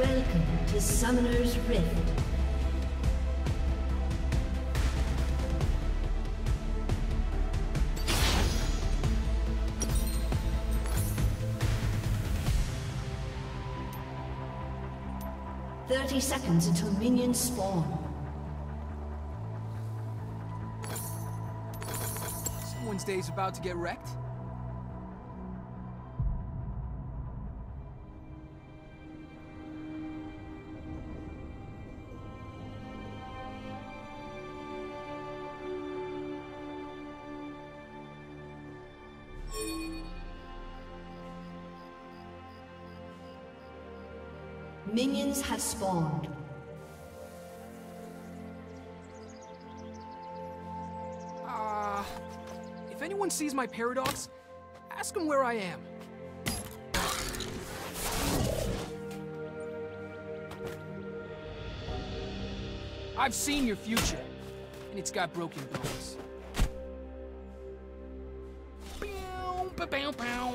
Welcome to Summoner's Rift. Thirty seconds until minions spawn. Someone's day's about to get wrecked. Minions have spawned. Ah, if anyone sees my paradox, ask them where I am. I've seen your future, and it's got broken bones. Bow, bow, bow, bow,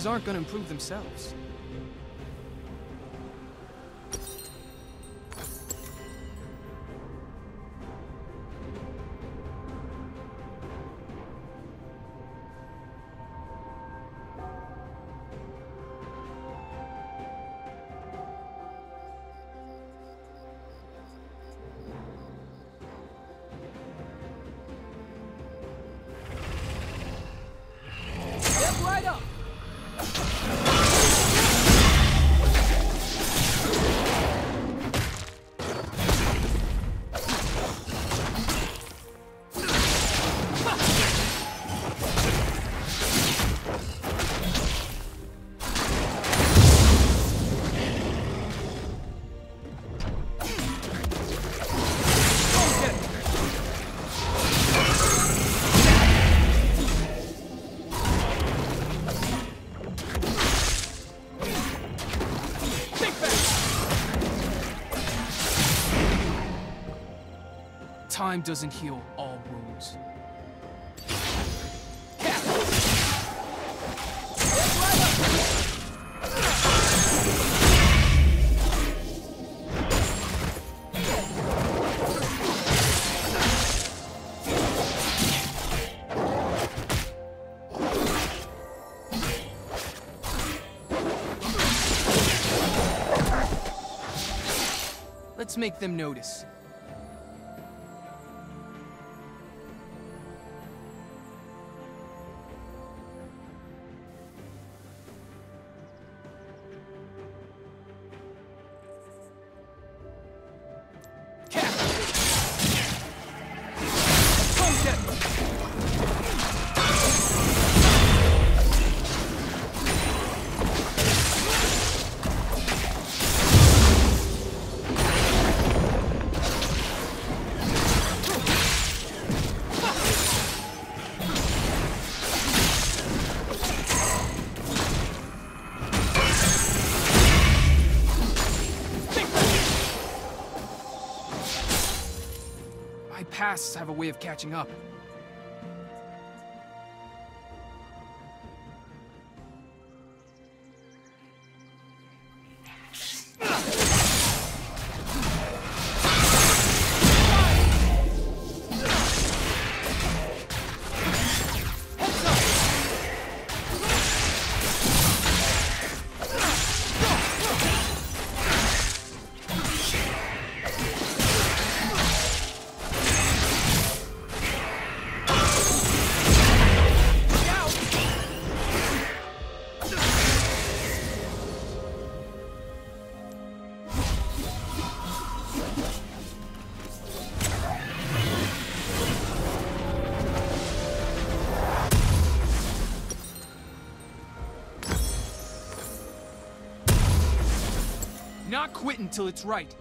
Things aren't gonna improve themselves. Time doesn't heal all wounds. Let's make them notice. Pasts have a way of catching up. Not quit until it's right.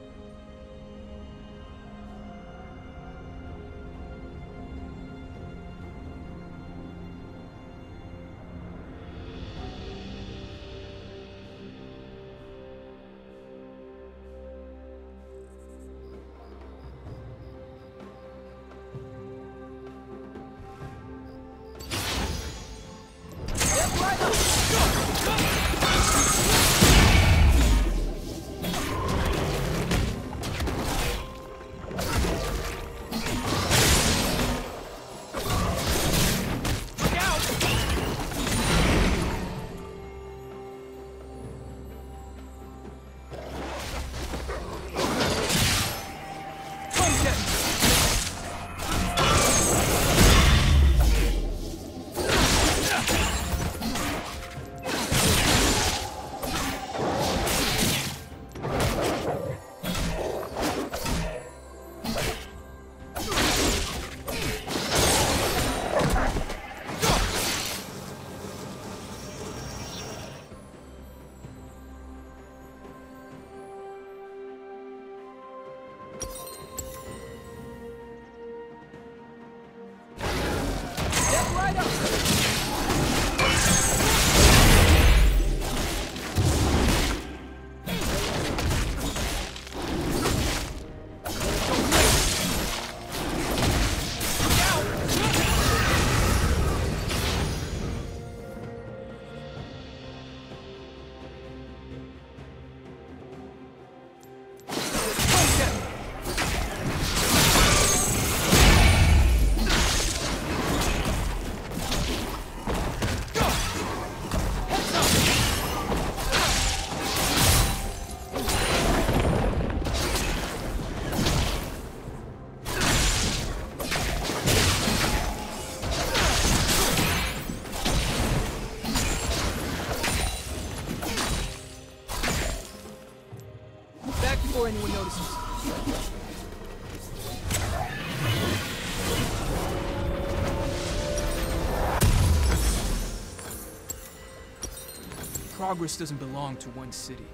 Right up. Progress doesn't belong to one city.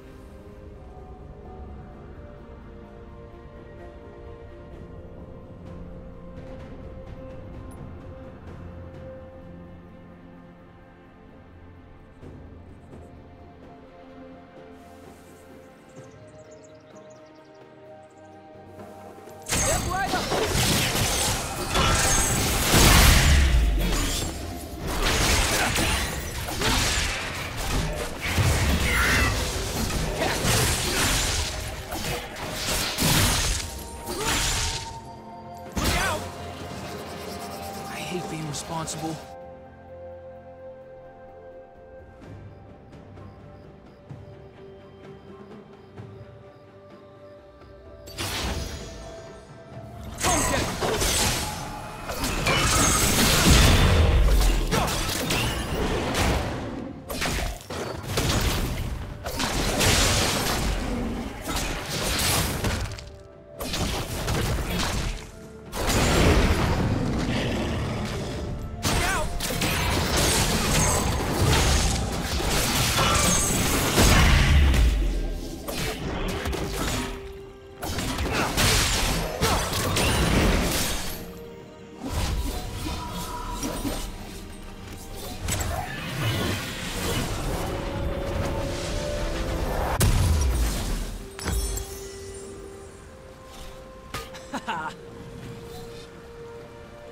Hate being responsible.